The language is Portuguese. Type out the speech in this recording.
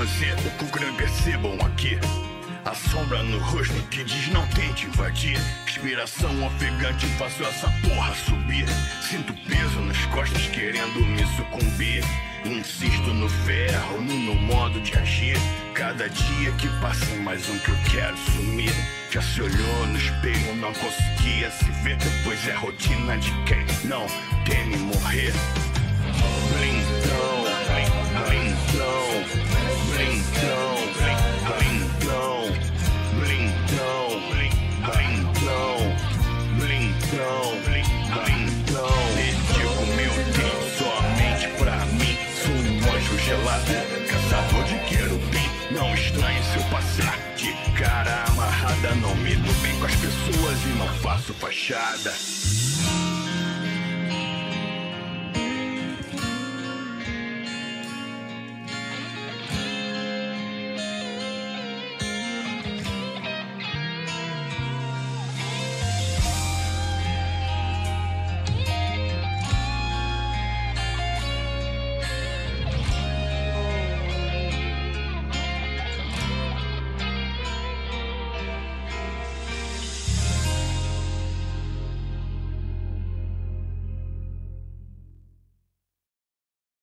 fazer o que o grande percebam aqui. A sombra no rosto que diz não tente invadir. Inspiração ofegante, faço essa porra subir. Sinto peso nas costas querendo me sucumbir. Insisto no ferro, no meu modo de agir. Cada dia que passa mais um que eu quero sumir. Já se olhou no espelho, não conseguia se ver. Pois é rotina de quem não teme morrer. Gelado, caçador de querubim. Não estranhe se eu passar de cara amarrada. Não me dou bem com as pessoas e não faço fachada.